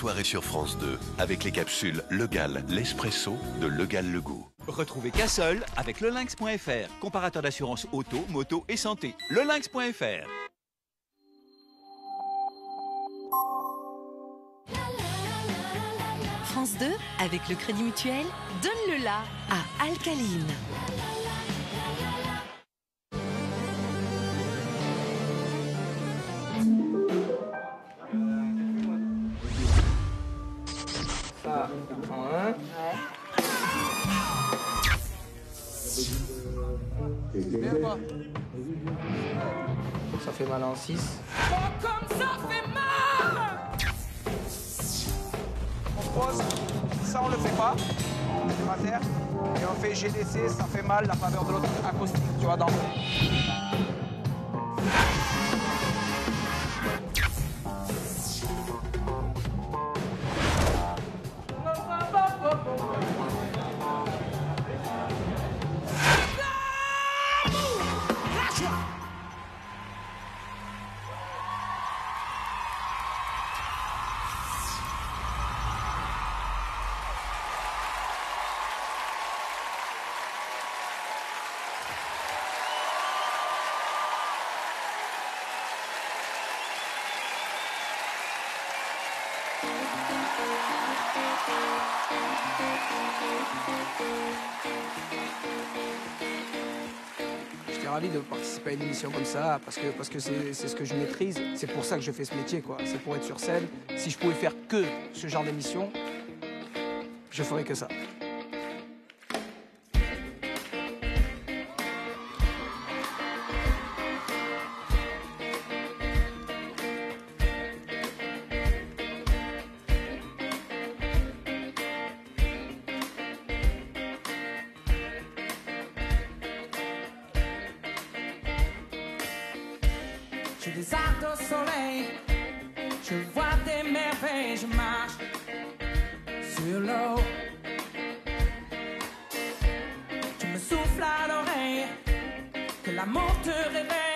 Soirée sur France 2 avec les capsules Legal, l'espresso de Legal Le Goût. Retrouvez Cassol avec lelinx.fr, comparateur d'assurance auto, moto et santé. Lelinx.fr. France 2, avec le Crédit Mutuel, donne le la à Alcaline. Quoi Ça fait mal en 6. comme ça fait mal On se pose. Ça, on le fait pas. Terre. Et on fait GDC, ça fait mal, la faveur de l'autre acoustique, tu vois, dans J'étais comme ça parce que c'est ce que je maîtrise. C'est pour ça que je fais ce métier, quoi. C'est pour être sur scène. Si je pouvais faire que ce genre d'émission, je ferais que ça. Tu me souffles à l'oreille, que l'amour te réveille.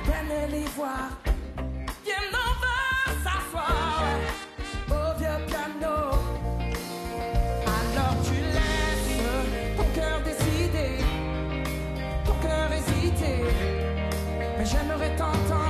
Peines et l'ivoire, viens on va s'asseoir au vieux piano. Alors tu laisses ton cœur décider, ton cœur hésiter, mais j'aimerais t'entendre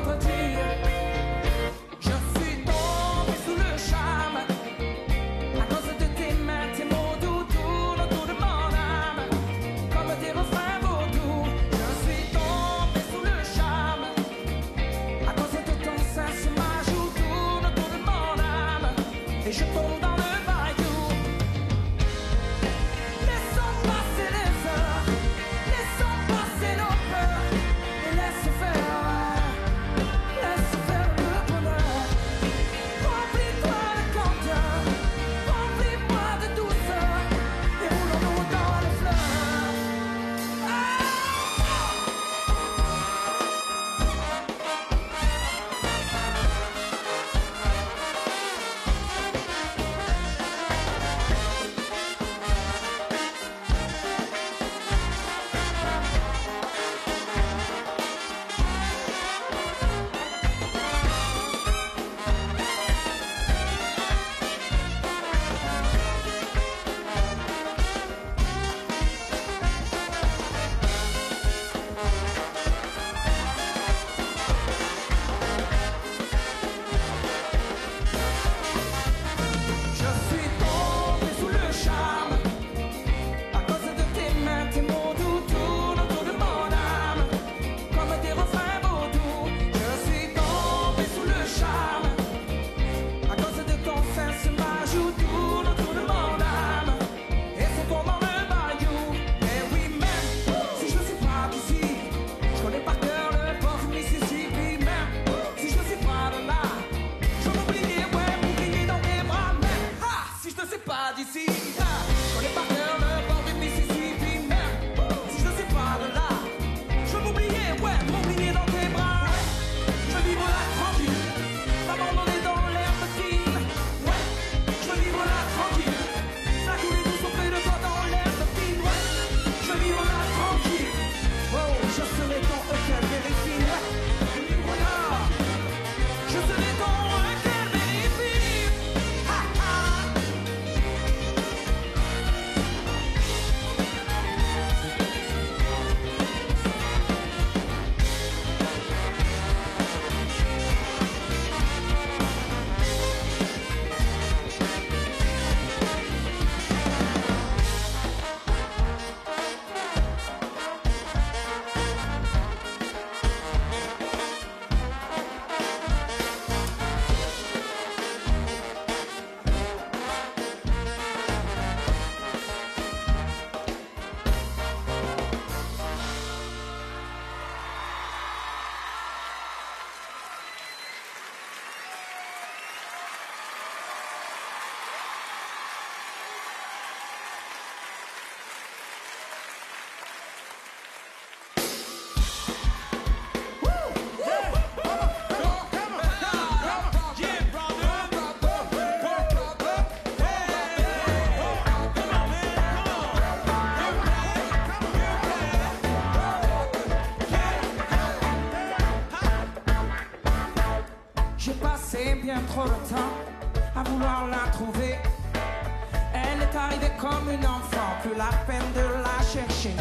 Elle est arrivée comme une enfant, plus la peine de la chercher.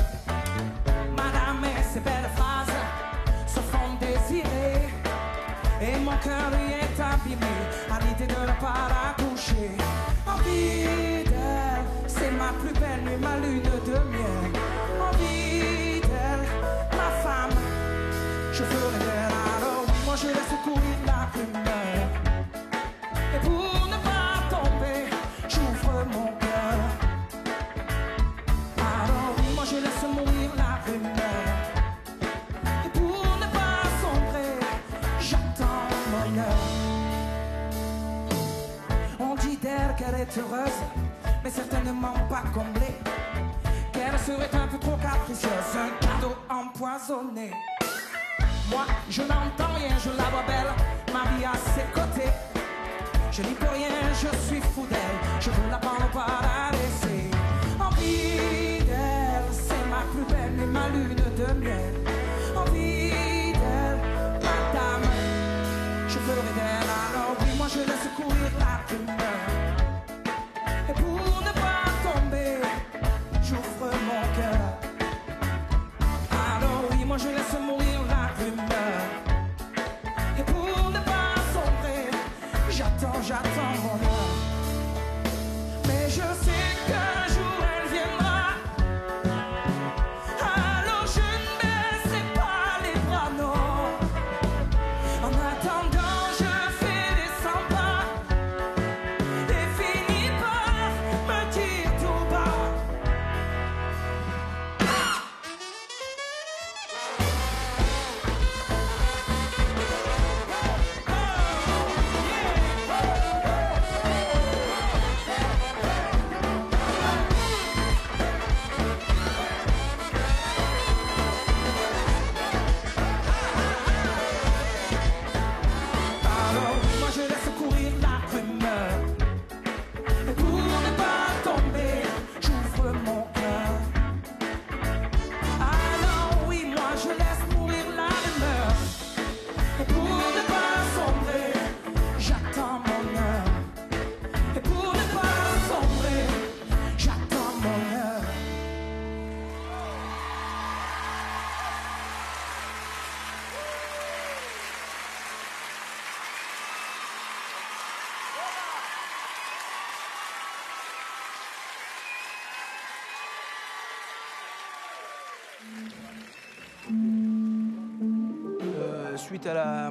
Madame et ses belles phrases se font désirer. Et mon cœur lui est abîmé à l'idée de ne pas la toucher. Envie d'elle, c'est ma plus belle nuit, ma lune de miel. Envie d'elle, ma femme, je ferai d'elle. Alors moi je laisse courir la qu'elle est heureuse, mais certainement pas comblée. Qu'elle serait un peu trop capricieuse, un cadeau empoisonné. Moi, je n'entends rien, je la vois belle, ma vie à ses côtés. Je n'y peux rien, je suis fou d'elle, je veux la prendre par la laisser. Envie d'elle, c'est ma plus belle et ma lune de miel.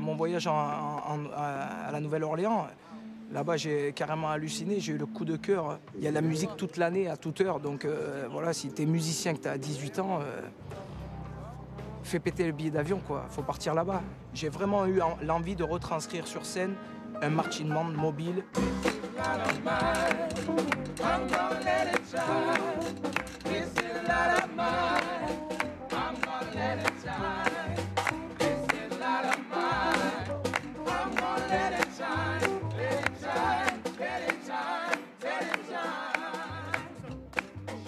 Mon voyage à, la Nouvelle-Orléans, là-bas j'ai carrément halluciné, j'ai eu le coup de cœur. Il y a de la musique toute l'année, à toute heure. Donc euh, voilà, si tu es musicien, que tu as 18 ans, euh, fais péter le billet d'avion, quoi. faut partir là-bas. J'ai vraiment eu en- l'envie de retranscrire sur scène un marching mobile.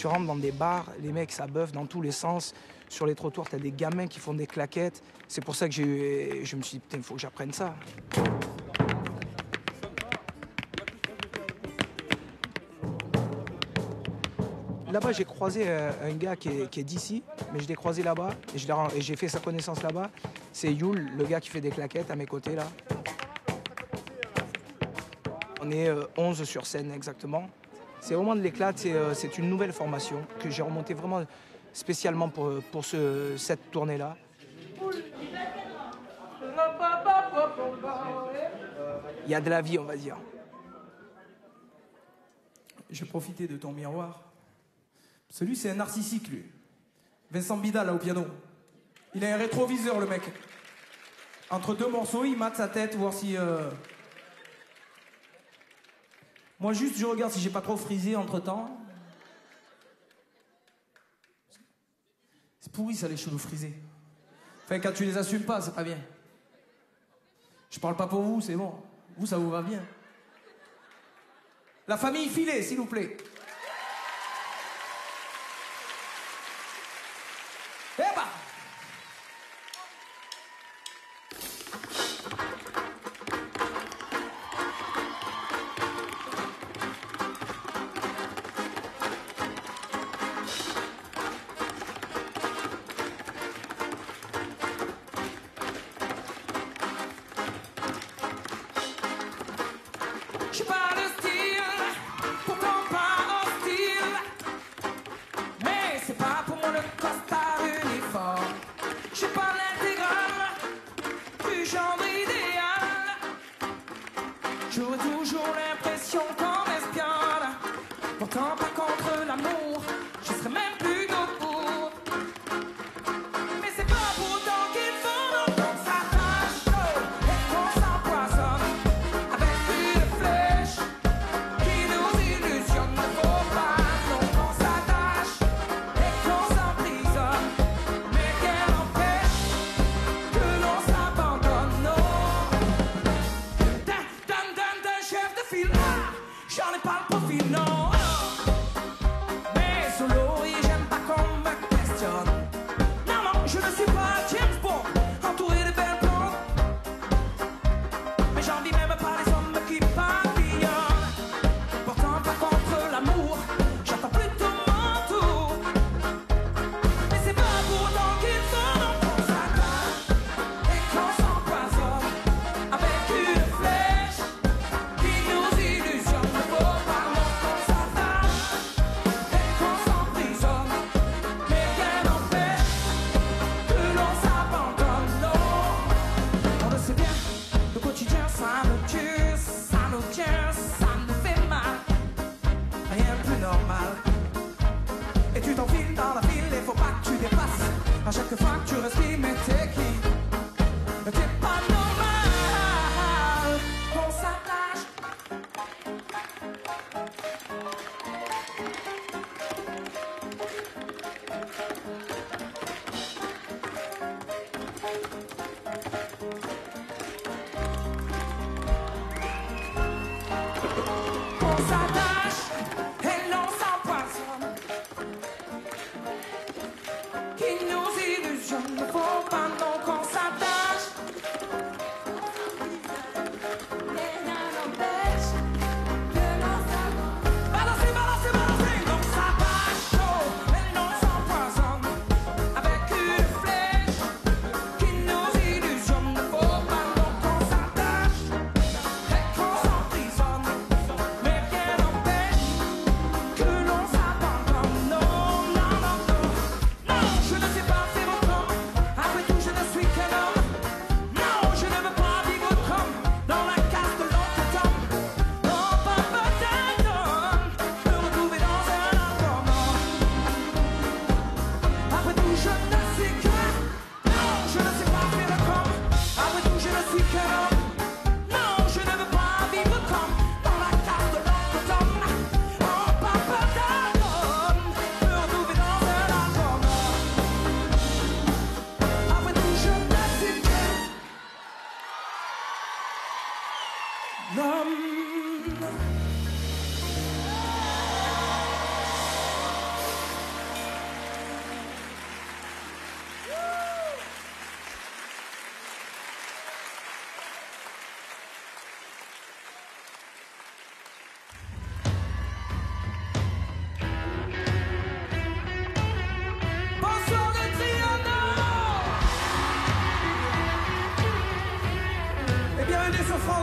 Tu rentres dans des bars, les mecs s'abeuvent dans tous les sens. Sur les trottoirs, tu as des gamins qui font des claquettes. C'est pour ça que j'ai, je me suis dit, putain, il faut que j'apprenne ça. Là-bas, j'ai croisé euh, un gars qui est, d'ici, mais je l'ai croisé là-bas et et j'ai fait sa connaissance là-bas. C'est Yul, le gars qui fait des claquettes à mes côtés là. On est euh, 11 sur scène exactement. C'est vraiment de l'éclat, c'est euh, c'est une nouvelle formation que j'ai remontée vraiment spécialement pour, pour ce- cette tournée-là. Il y a de la vie, on va dire. Je profiter de ton miroir. Celui, c'est un narcissique, lui. Vincent Bidal, là, au piano. Il a un rétroviseur, le mec. Entre deux morceaux, il mate sa tête, voir si... euh, Moi, juste, je regarde si j'ai pas trop frisé entre-temps. C'est pourri, ça, les cheveux frisés. Enfin, quand tu les assumes pas, c'est pas bien. Je parle pas pour vous, c'est bon. Vous, ça vous va bien. La famille filée, s'il vous plaît.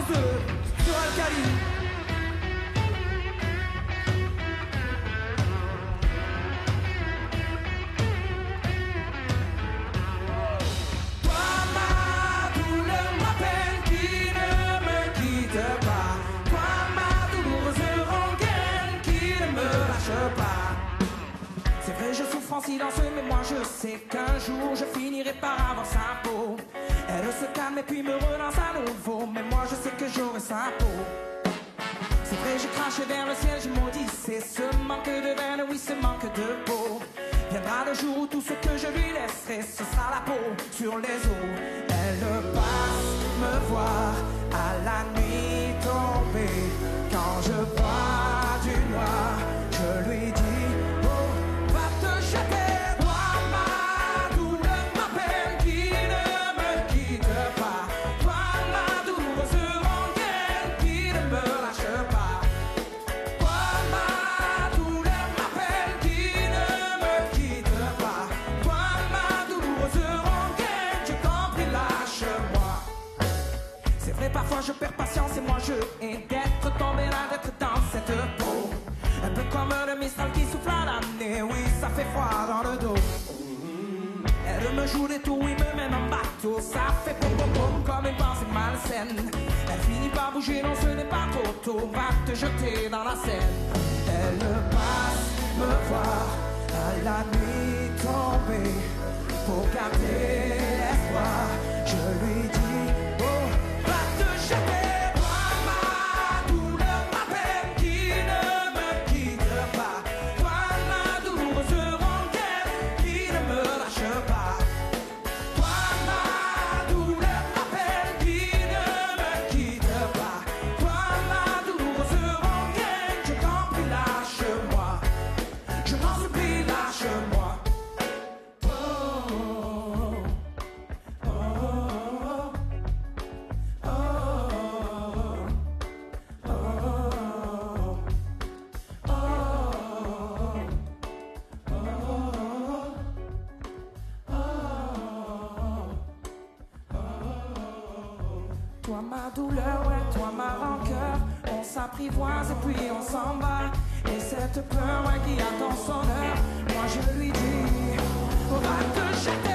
dans eux sur Alcali. Toi, ma douleur m'appelle qui ne me quitte pas. Toi, ma douloureuse rengaine qui ne me lâche pas. C'est vrai, je souffre en silence, mais moi je sais qu'un jour je finirai par avoir sa peau. Elle se calme et puis me relâche j'aurai sa peau. C'est vrai, je crachais vers le ciel, je maudissais ce manque de veine, oui, ce manque de peau. Viendra le jour où tout ce que je lui laisserai, ce sera la peau sur les os. Elle passe me voir à la nuit tombée, quand je vois du noir. Mistral qui souffle à l'année, oui, ça fait froid dans le dos. Elle me joue des tours, oui, me mène en bateau. Ça fait pom pom pom comme une pensée malsaine. Elle finit par bouger, non, ce n'est pas trop tôt. Va te jeter dans la Seine. Elle passe me voir à la nuit tombée pour garder l'espoir. Je lui ma douleur, ouais, toi ma rancœur. On s'apprivoise et puis on s'en va. Et cette peur, ouais, qui attend son heure. Moi je lui dis va te jeter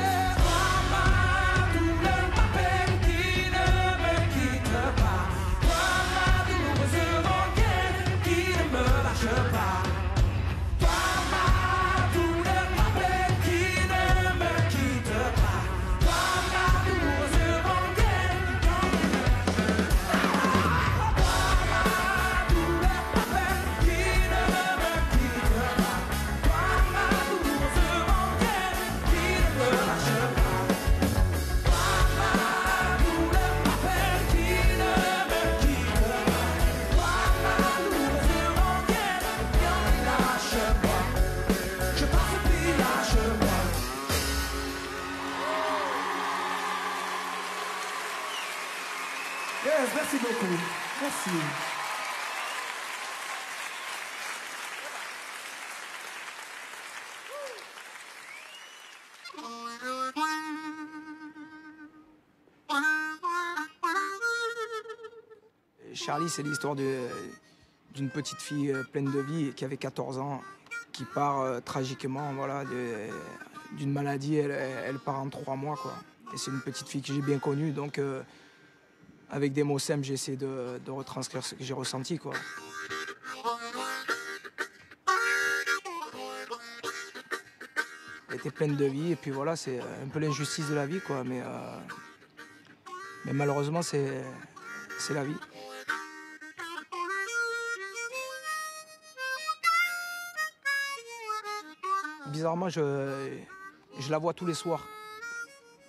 Charlie, c'est l'histoire d'une petite fille euh, pleine de vie qui avait 14 ans, qui part euh, tragiquement voilà, d'une maladie. Elle, part en trois mois. Quoi. Et c'est une petite fille que j'ai bien connue. Donc, euh, avec des mots simples, j'essaie de, de retranscrire ce que j'ai ressenti. Quoi. Elle était pleine de vie. Et puis voilà, c'est un peu l'injustice de la vie. Quoi. Mais, mais malheureusement, c'est la vie. Bizarrement, je, la vois tous les soirs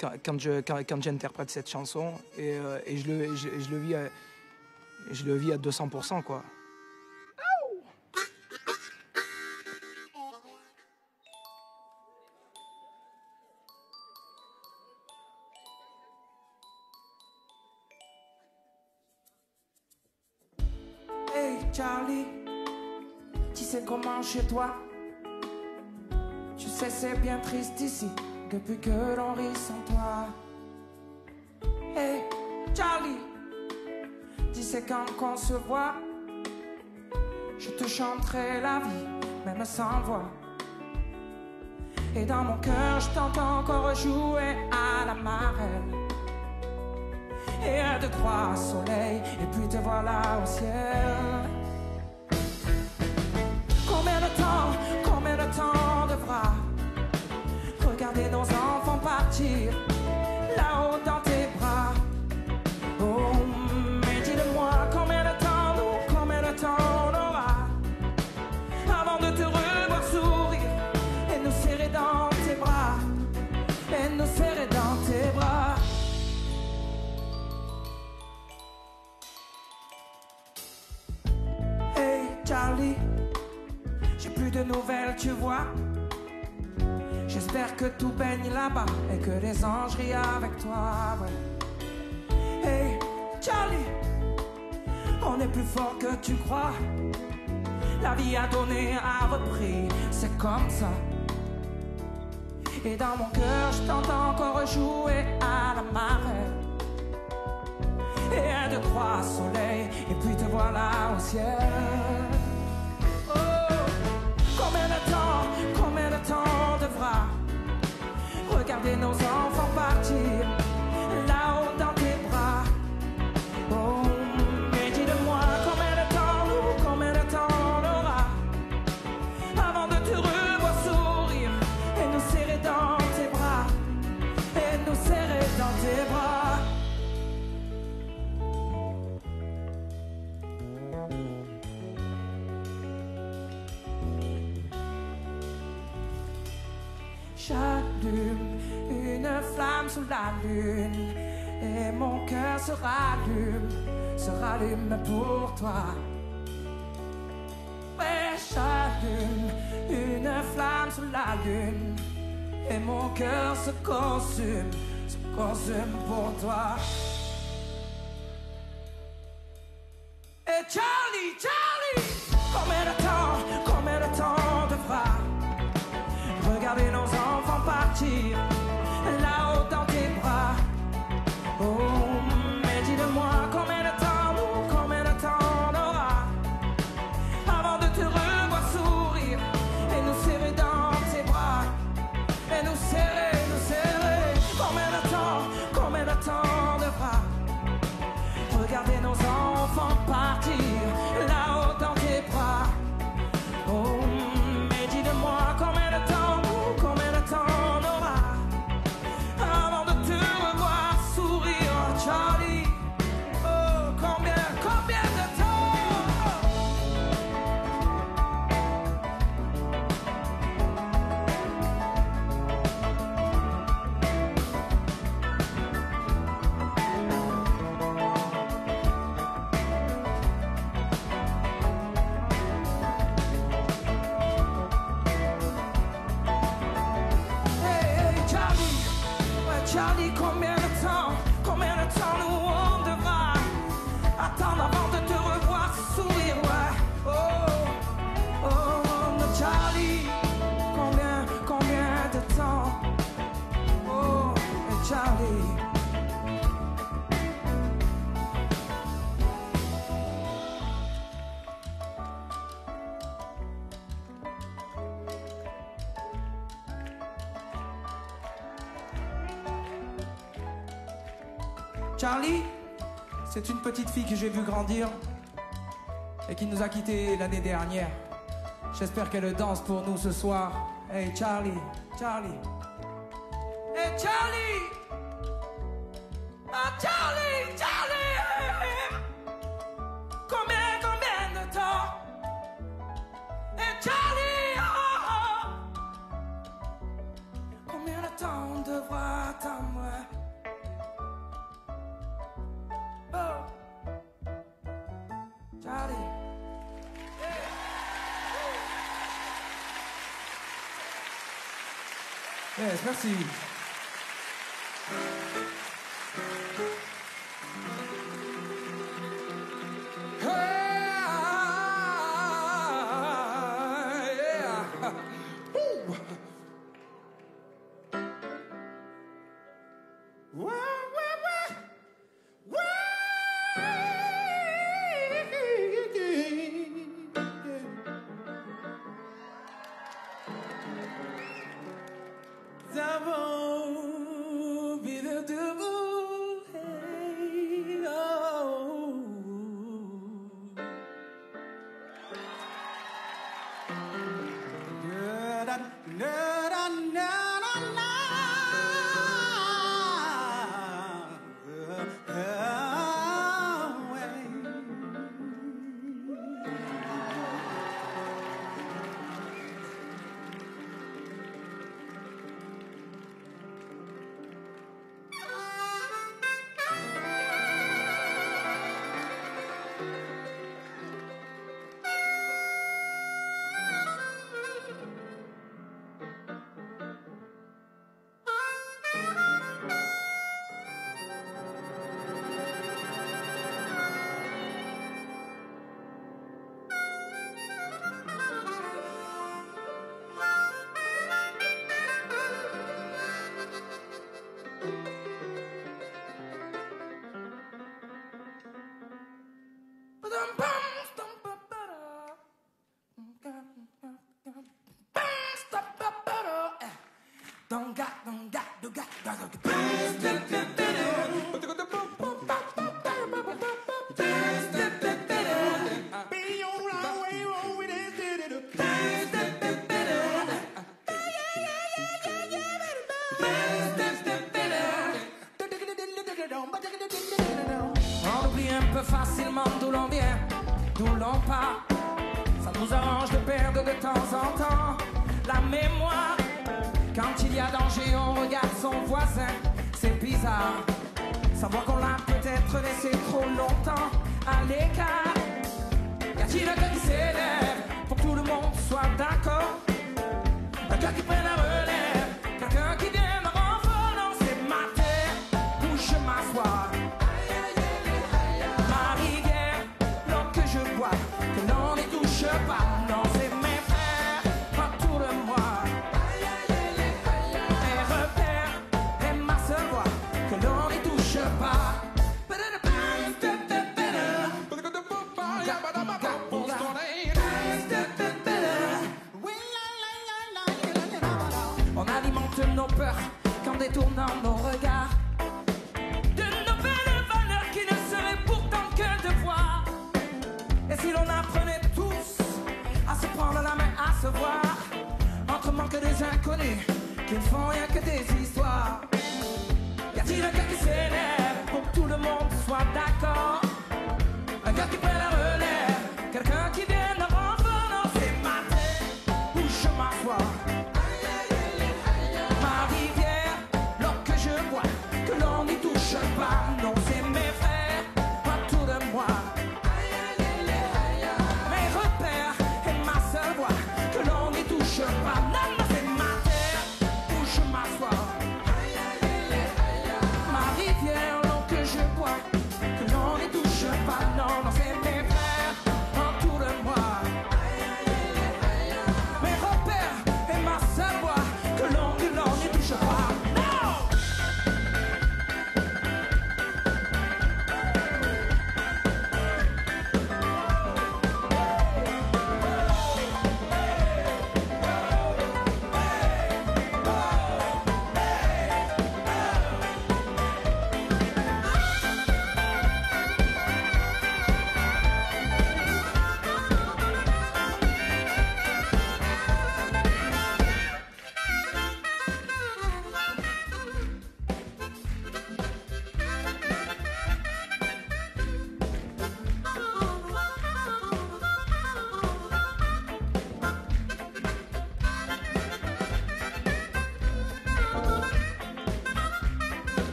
quand, je, quand, j'interprète cette chanson et, euh, je, le, je, le vis à, je le vis à 200%. Quoi. Charlie, tu sais comment chez toi? C'est bien triste ici depuis que l'on rit sans toi. Hey Charlie, tu sais quand qu'on se voit, je te chanterai la vie, même sans voix. Et dans mon cœur, je t'entends encore jouer à la marelle. Et un, deux, trois soleils, et puis te voilà au ciel. Regarder nos enfants partir là-haut dans tes bras? Oh, mais dis-le-moi, combien de temps nous, combien de temps on aura avant de te revoir sourire et nous serrer dans tes bras, et nous serrer dans tes bras. Hey Charlie, j'ai plus de nouvelles, tu vois. J'espère que tout baigne là-bas et que les anges rient avec toi. ouais. Hey Charlie, on est plus fort que tu crois. La vie a donné, a repris, c'est comme ça. Et dans mon cœur, je t'entends encore jouer à la marée. Et un, deux, trois soleils, et puis te voilà au ciel. Oh, Regarder nos enfants partir là-haut dans tes bras. Oh, mais dis-le-moi, combien de temps nous, combien de temps on aura avant de te revoir sourire et nous serrer dans tes bras, et nous serrer dans tes bras. J'allume sous la lune et mon cœur se rallume, se rallume pour toi. Ouais, j'allume une flamme sous la lune et mon cœur se consume, se consume pour toi. Fille que j'ai vue grandir et qui nous a quittés l'année dernière. J'espère qu'elle danse pour nous ce soir. Hey Charlie, Charlie. Hey Charlie! Ah Charlie, Charlie! Yes, merci. I go. passé trop longtemps à l'écart. Y a-t-il un cœur qui s'élève pour que tout le monde soit d'accord?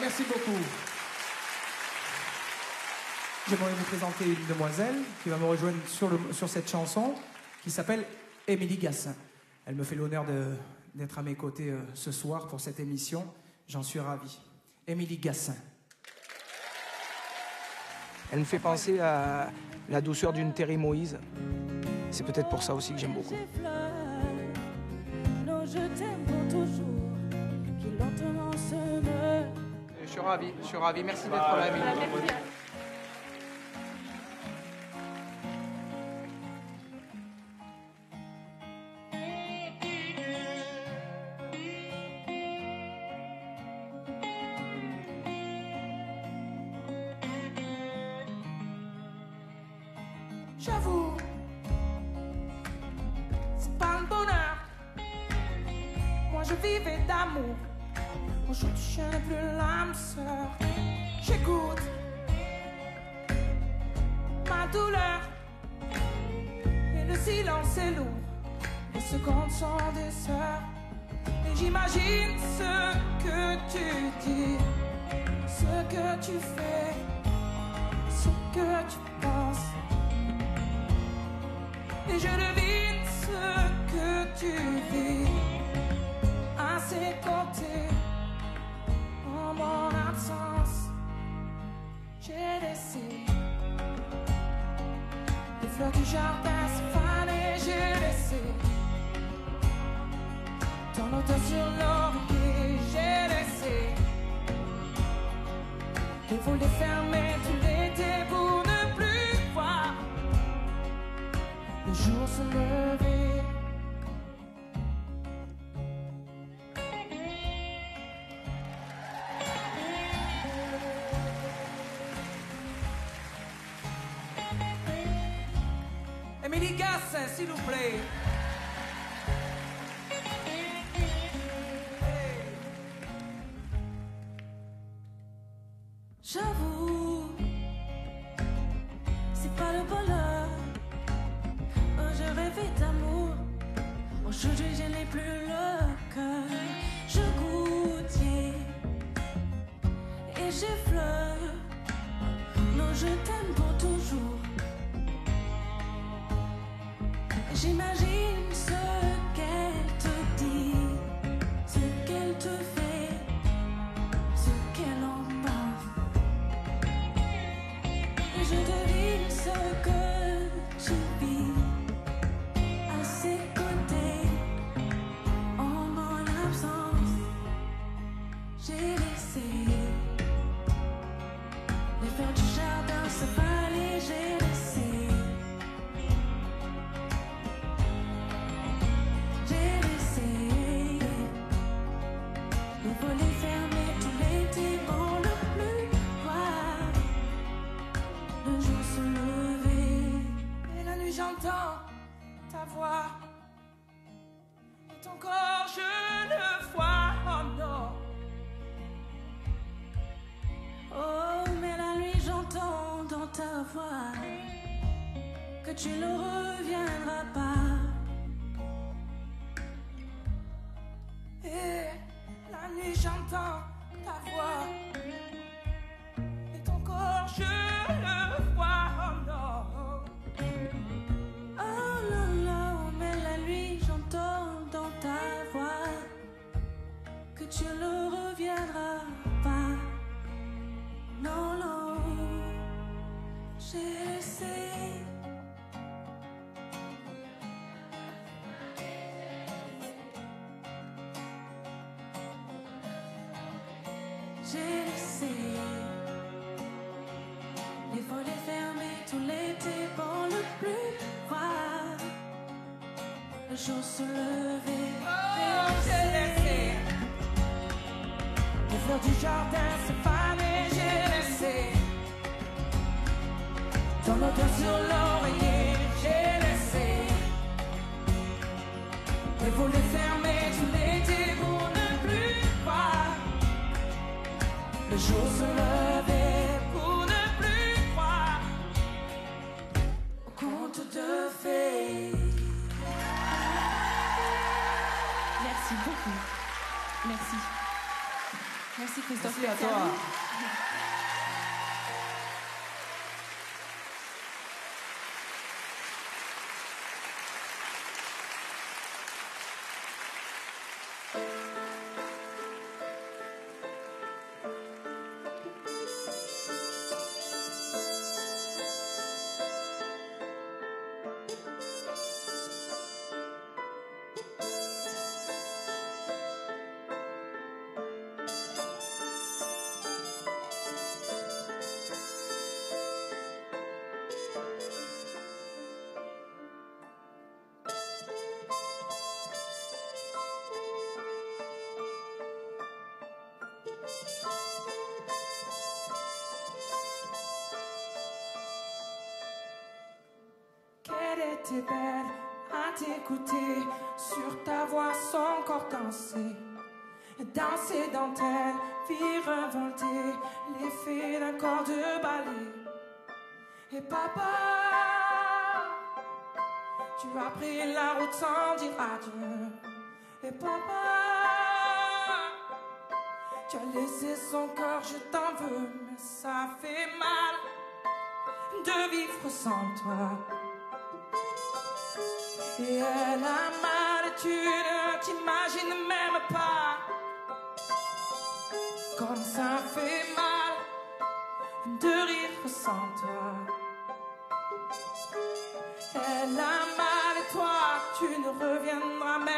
Merci beaucoup. J'aimerais vous présenter une demoiselle qui va me rejoindre sur, sur cette chanson qui s'appelle Émilie Gassin. Elle me fait l'honneur d'être à mes côtés euh, ce soir pour cette émission. J'en suis ravi. Émilie Gassin. Elle me fait penser à la douceur d'une Terry Moïse. C'est peut-être pour ça aussi que j'aime beaucoup. Je suis ravi. Merci d'être là, Émilie. Je devine ce que Était belle à t'écouter, sur ta voix son corps danser. Danser dans tes vie revolter, l'effet d'un corps de balai. Et papa, tu as pris la route sans dire adieu. Et papa, tu as laissé son corps, je t'en veux, mais ça fait mal de vivre sans toi. Mal, tu ne t'imagines même pas comme ça fait mal de rire sans toi. Elle a mal et toi, tu ne reviendras même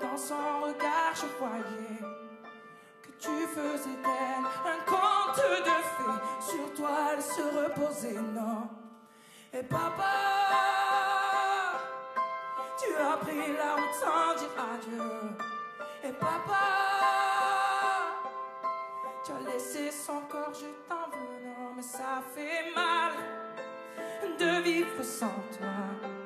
dans son regard je voyais que tu faisais d'elle un conte de fées. Sur toi elle se reposait, non. Et papa, tu as pris la route sans dire adieu. Et papa, tu as laissé son corps, je t'en veux, non, mais ça fait mal de vivre sans toi.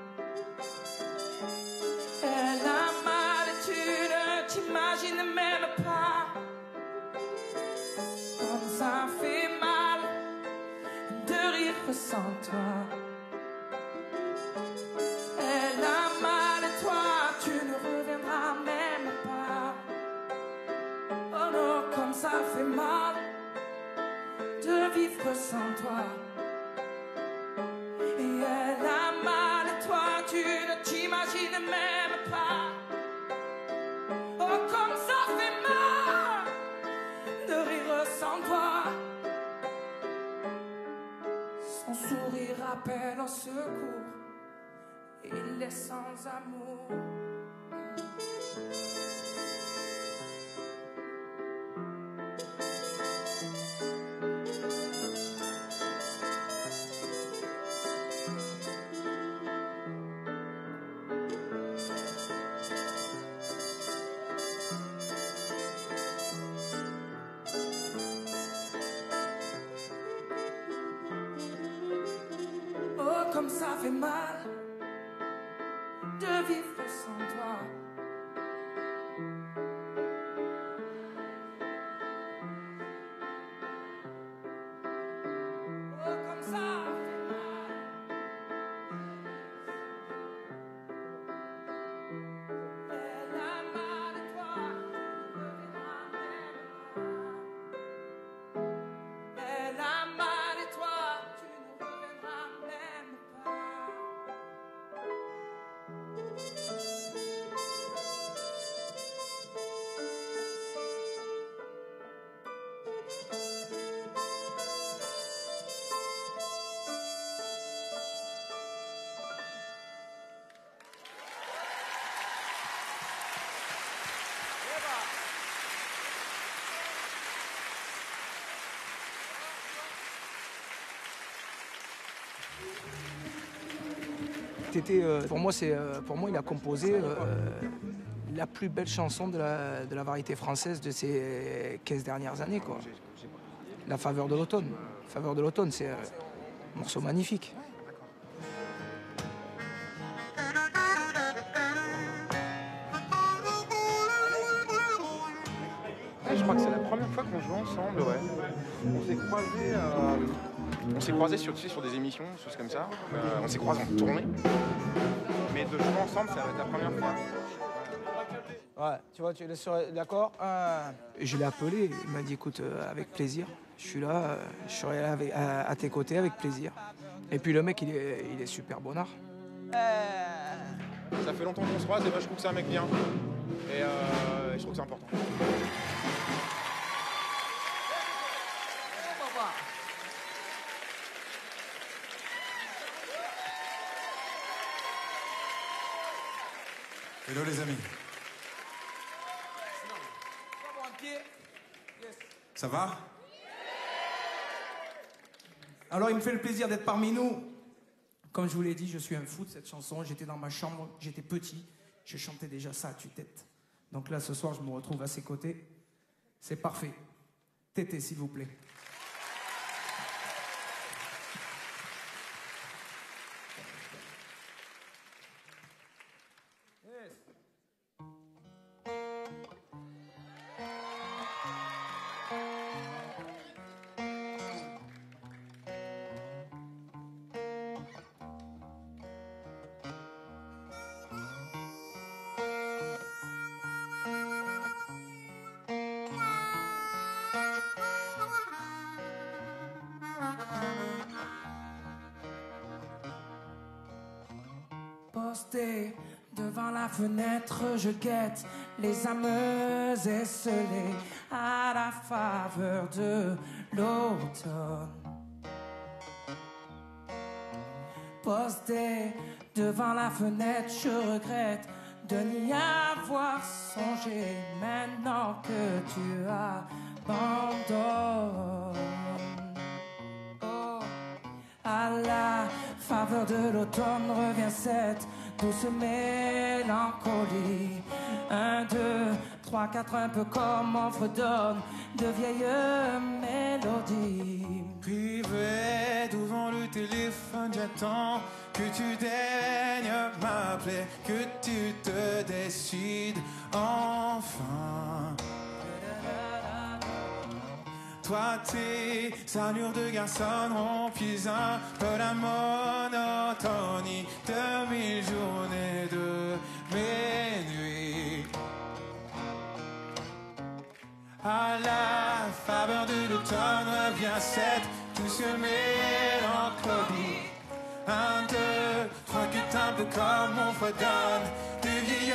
Sans toi. Elle a mal et toi tu ne reviendras même pas. Oh non, comme ça fait mal de vivre sans toi. Et elle a mal et toi tu ne t'imagines même appelle au secours. Il est sans amour Euh, pour moi, c'est, euh, pour moi, il a composé euh, la plus belle chanson de la, variété française de ces 15 dernières années. Quoi. La faveur de l'automne. Faveur de l'automne, c'est un morceau magnifique. S'est croisés sur, sur des émissions, des choses comme ça. Euh, on s'est croisés en tournée. Mais de jouer ensemble, ça va être la première fois. Ouais, tu vois, tu es sur- d'accord Je l'ai appelé, il m'a dit écoute, euh, avec plaisir, je suis là, euh, je serai là avec- à, à tes côtés avec plaisir. Et puis le mec, il est, il est super bonnard. Ça fait longtemps qu'on se croise et moi je trouve que c'est un mec bien. Et je trouve que c'est important. Hello les amis. Ça va? Alors il me fait le plaisir d'être parmi nous Comme je vous l'ai dit, je suis un fou de cette chanson. J'étais dans ma chambre, j'étais petit, je chantais déjà ça à tue-tête. Donc là, ce soir, je me retrouve à ses côtés. C'est parfait. Tété, s'il vous plaît. Je guette les âmes esselées à la faveur de l'automne. Posté devant la fenêtre, je regrette de n'y avoir songé maintenant que tu abandonnes. Oh. À la faveur de l'automne revient cette douce mélancolie. Un, deux, trois, quatre, un peu comme on fredonne de vieilles mélodies. Privé devant le téléphone, j'attends que tu daignes m'appeler, que tu te décides enfin. Tes allures de garçon remplissent un peu la monotonie de mes journées, de mes nuits. À la faveur de l'automne revient cette douce mélancolie. Un, deux, trois, quatre, un peu comme on fredonne de vieilles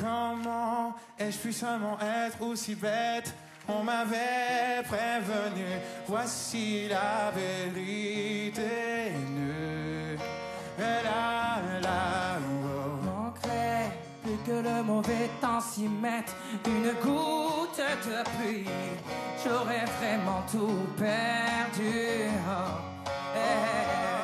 Comment ai-je pu seulement être aussi bête? On m'avait prévenu, voici la vérité nue. Là, là, oh. Manquerait plus que le mauvais temps s'y mette une goutte de pluie. J'aurais vraiment tout perdu. Oh. Eh,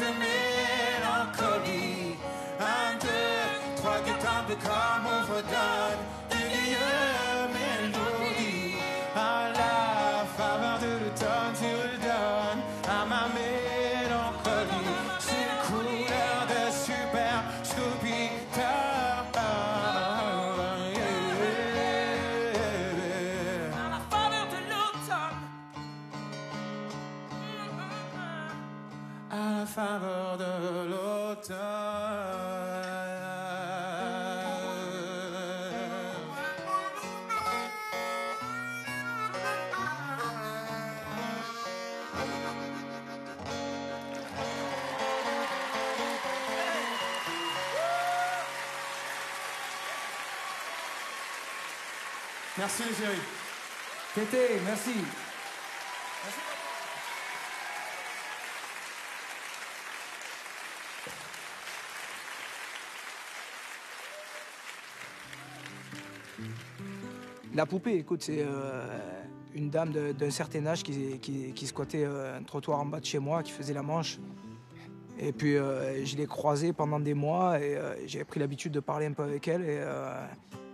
cette douce mélancolie. Un, deux, trois, quatre, un peu comme on Merci les chéris. Tété, merci. La poupée, écoute, c'est euh, une dame d'un certain âge qui, squattait euh, un trottoir en bas de chez moi, qui faisait la manche. Et puis euh, je l'ai croisée pendant des mois et j'ai pris l'habitude de parler un peu avec elle.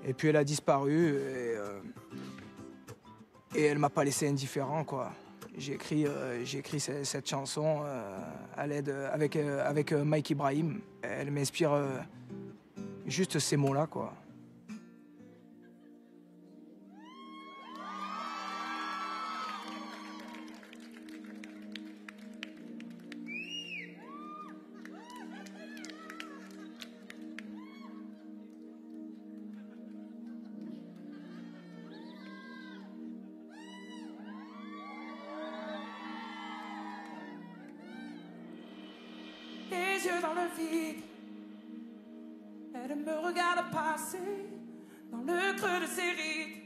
Et puis elle a disparu et, euh, et elle m'a pas laissé indifférent quoi. J'ai écrit, euh, cette, chanson euh, à l'aide avec, euh, avec Mike Ibrahim. Elle m'inspire juste ces mots-là quoi. dans le vide. Elle me regarde passer dans le creux de ses rides.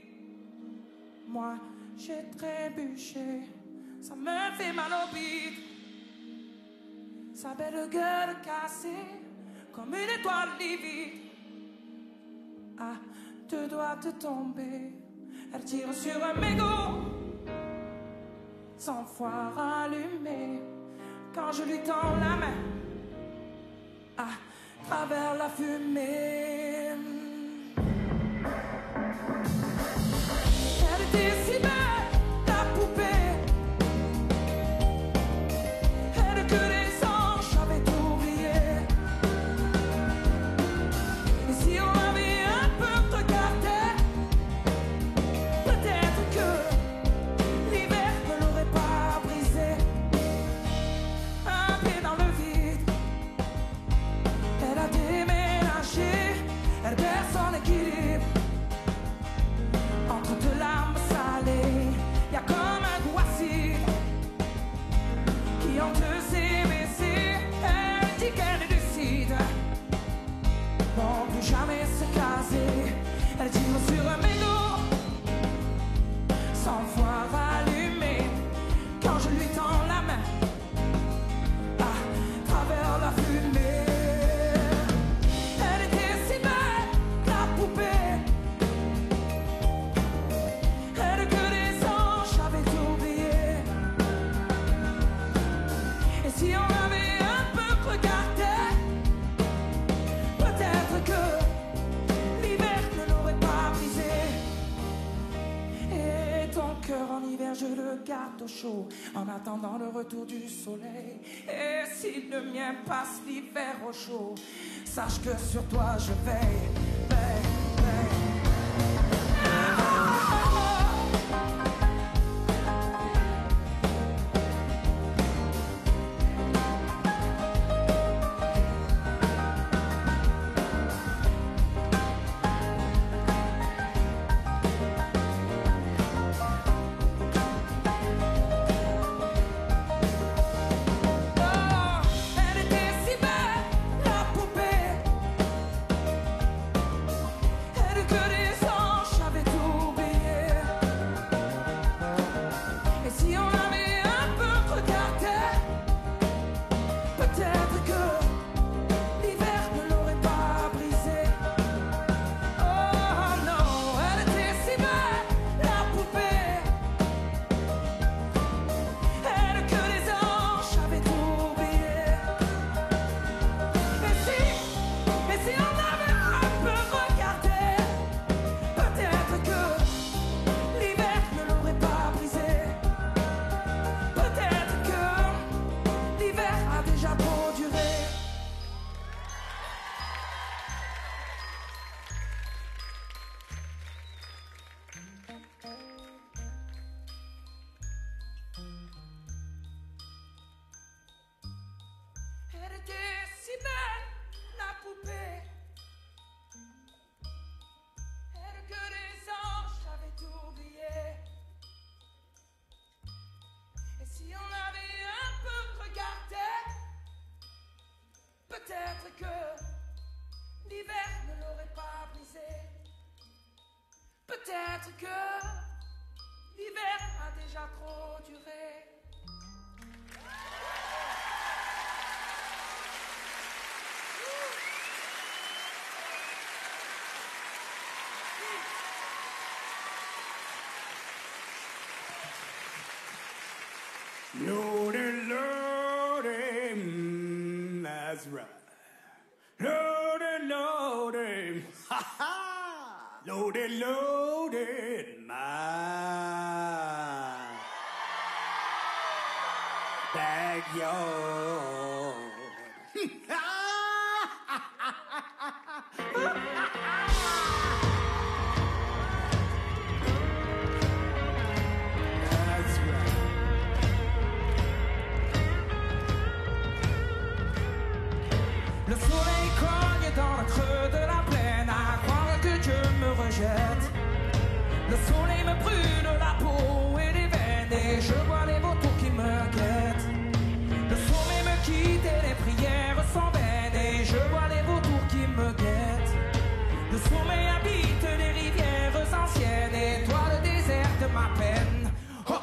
Moi, j'ai trébuché, ça me fait mal au vide Sa belle gueule cassée, comme une étoile livide. À deux doigts de tomber, elle tire sur un mégot. Sans foi rallumé, quand je lui tends la main travers la fumée. en attendant le retour du soleil. Et si le mien passe l'hiver au chaud, sache que sur toi je veille. like to go. loaded, loaded mind. Backyard.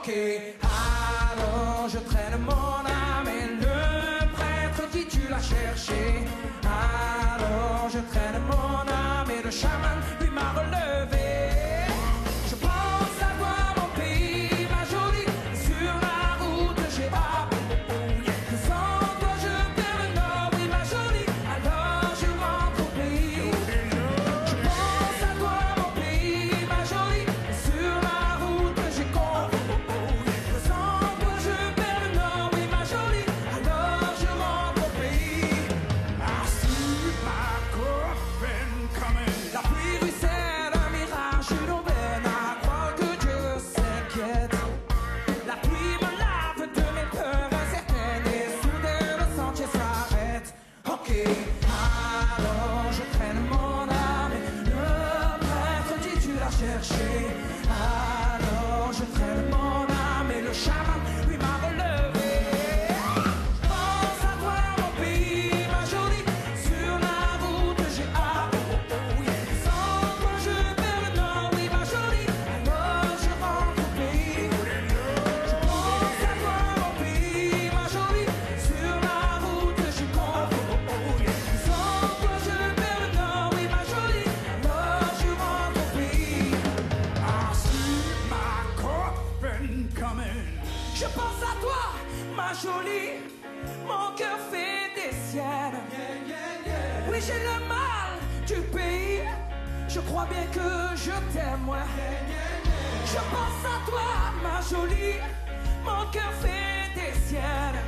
Alors je traîne mon âme et le prêtre dit tu l'as cherché. Alors je traîne mon âme et le chaman jolie, mon cœur fait des siennes. Oui, j'ai le mal du pays, je crois bien que je t'aime. Je pense à toi, ma jolie, mon cœur fait des siennes.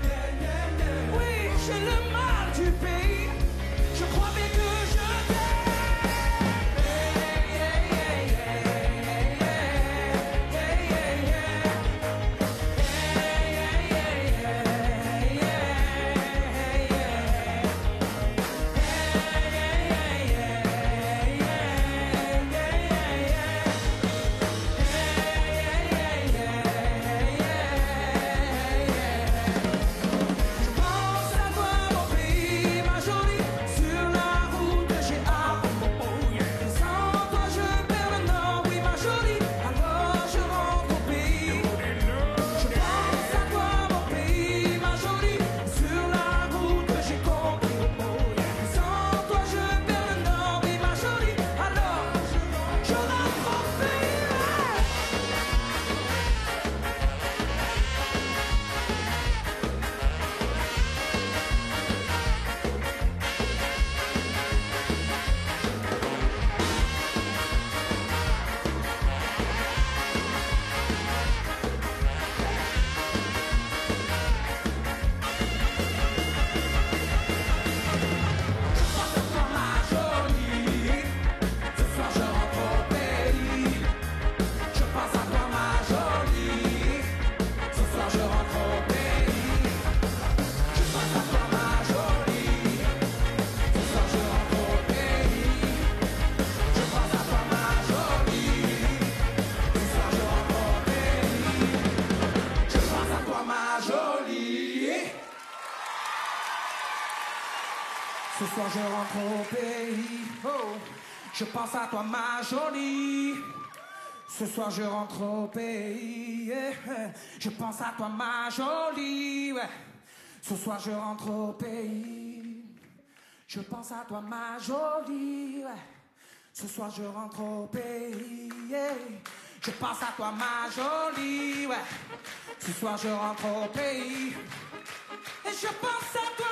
Oui, j'ai le mal du pays, je crois bien que je Je pense à toi, ma jolie. Ce soir, je rentre au pays. Je pense à toi, ma jolie. Ce soir, je rentre au pays. Je pense à toi, ma jolie. Ce soir, je rentre au pays. Je pense à toi, ma jolie. Ce soir, je rentre au pays. Et je pense à toi.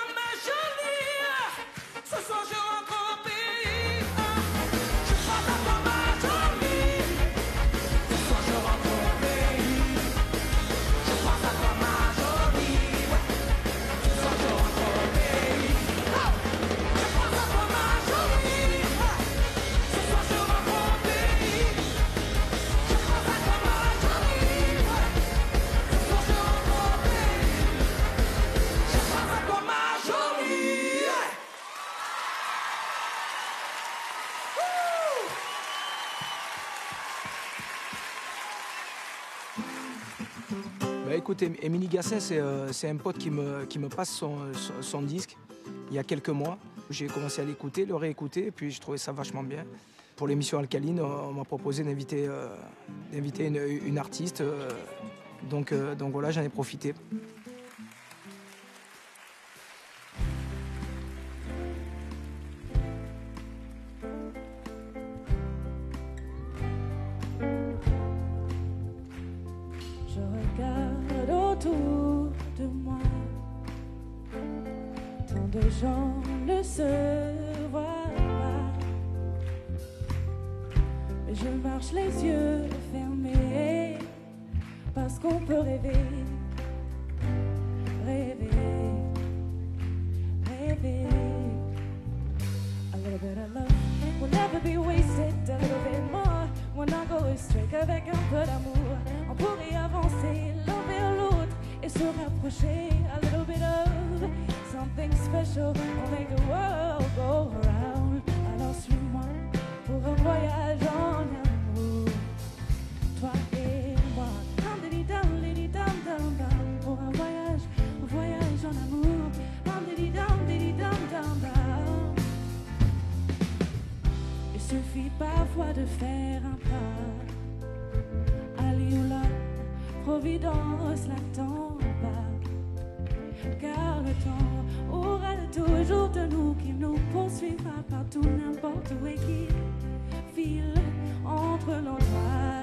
écoute, Émilie Gasset, euh, c'est un pote qui me, passe son, disque il y a quelques mois. J'ai commencé à l'écouter, le réécouter, et puis je trouvais ça vachement bien. Pour l'émission Alcaline, on m'a proposé d'inviter euh, une, artiste. Euh, donc, donc voilà, j'en ai profité. gens ne se voient pas. Je marche les yeux fermés parce qu'on peut rêver, rêver, rêver. A little bit of love will never be wasted. A little bit more when I go straight avec un peu d'amour. On pourrait avancer l'un vers l'autre et se rapprocher. A little bit of something special will make the world go round. Alors suis-moi pour un voyage en amour. Toi et moi, dum dum dum dum pour un voyage, un voyage en amour. Dum dum dum dum Il suffit parfois de faire un pas. Ali ou là, Providence l'attend pas, car le temps toujours de nous qui nous poursuivra partout, n'importe où et qui file entre l'endroit.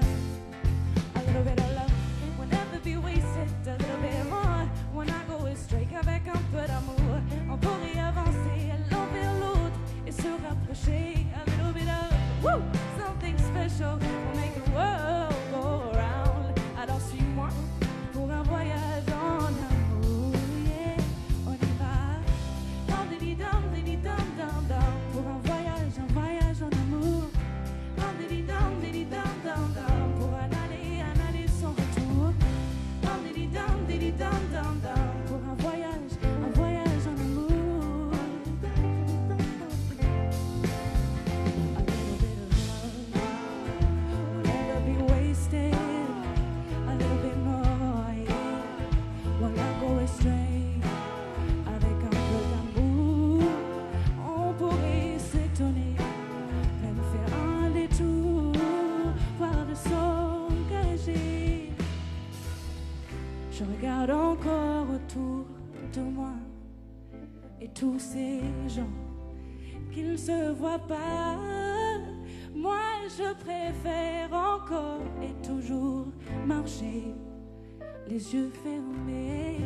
vois pas. Moi, je préfère encore et toujours marcher les yeux fermés.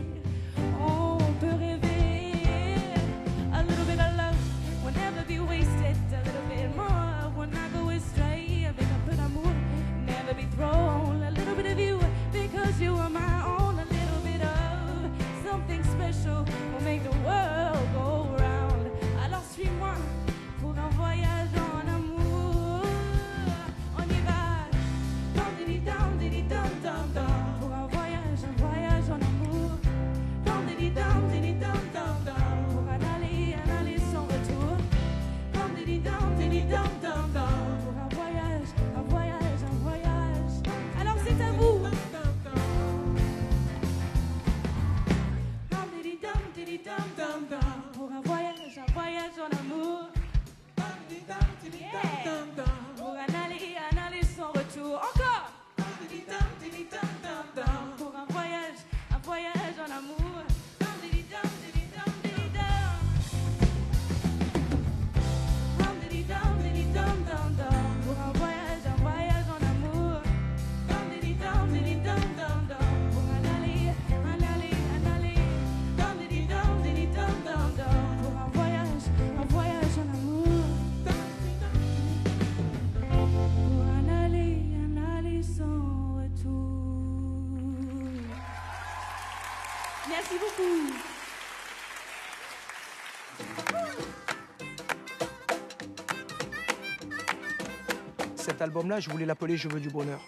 Album-là, je voulais l'appeler Je veux du bonheur.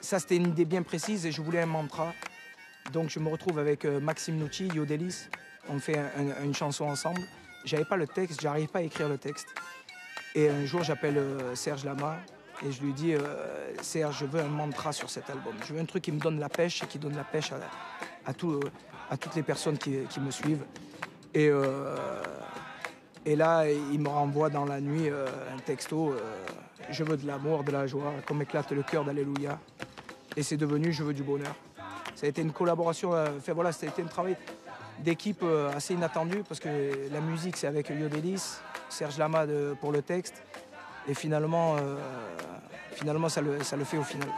Ça, c'était une idée bien précise et je voulais un mantra. Donc, je me retrouve avec euh, Maxime Nucci, Yodelis. On fait un- un- une chanson ensemble. J'avais pas le texte, j'arrive pas à écrire le texte. Et un jour, j'appelle euh, Serge Lama et je lui dis euh, Serge, je veux un mantra sur cet album. Je veux un truc qui me donne la pêche et qui donne la pêche à, à, tout, à toutes les personnes qui, me suivent. Et, et là, il me renvoie dans la nuit euh, un texto euh, Je veux de l'amour, de la joie, qu'on m'éclate le cœur d'Alléluia. Et c'est devenu Je veux du bonheur. Ça a été une collaboration, euh, voilà, ça a été un travail d'équipe euh, assez inattendu parce que la musique c'est avec Yodelis, Serge Lama pour le texte. Et finalement, finalement ça, le, fait au final.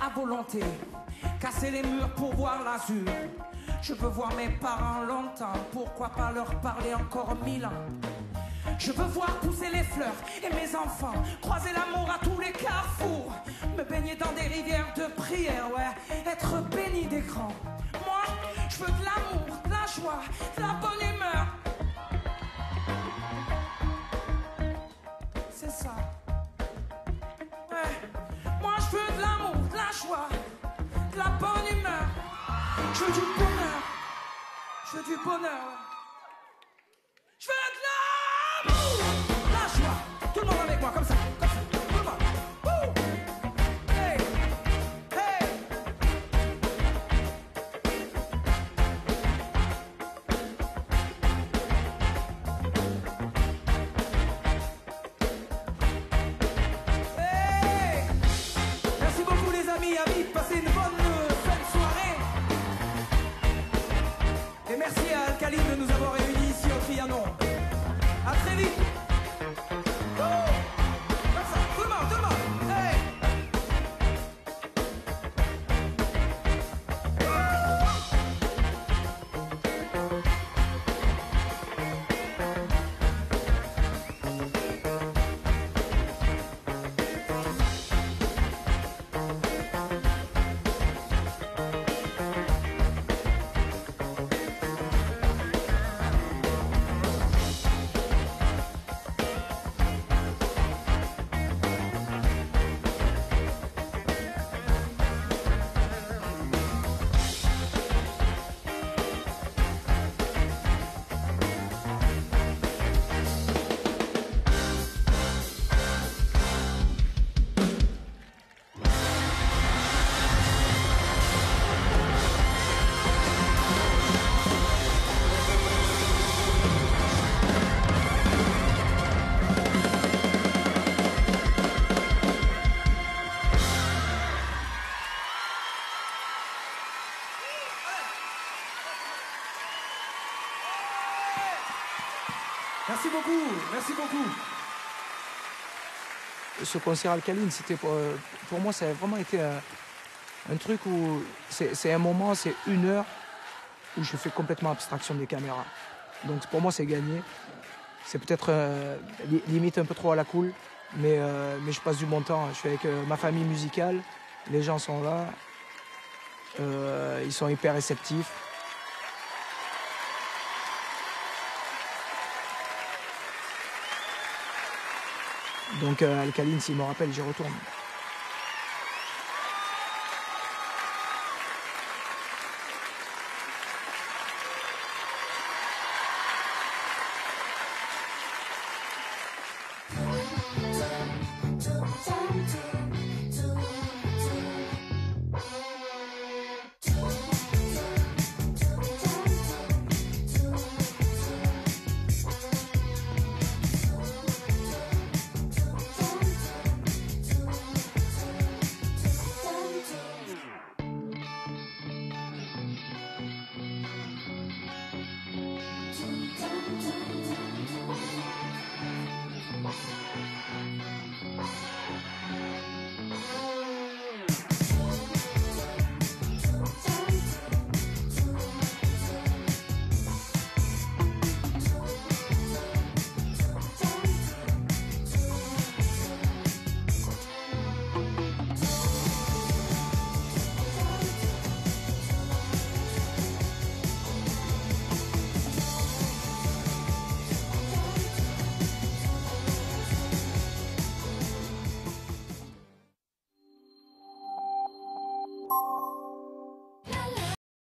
À volonté, casser les murs pour voir l'azur. Je veux voir mes parents longtemps, pourquoi pas leur parler encore mille ans. Je veux voir pousser les fleurs et mes enfants croiser l'amour à tous les carrefours. Me baigner dans des rivières de prière, ouais, être béni des grands. Moi, je veux de l'amour, de la joie, de la bonne humeur. De la bonne humeur. Je veux du bonheur. Je veux du bonheur. Je veux de merci beaucoup. ce concert alcaline, c'était pour, euh, moi, ça a vraiment été un, truc où c'est un moment, c'est une heure où je fais complètement abstraction des caméras. Donc pour moi, c'est gagné. C'est peut-être euh, li- limite un peu trop à la cool, mais, euh, mais je passe du bon temps. Je suis avec ma famille musicale, les gens sont là, ils sont hyper réceptifs. Donc euh, Alcaline, s'il me rappelle, j'y retourne.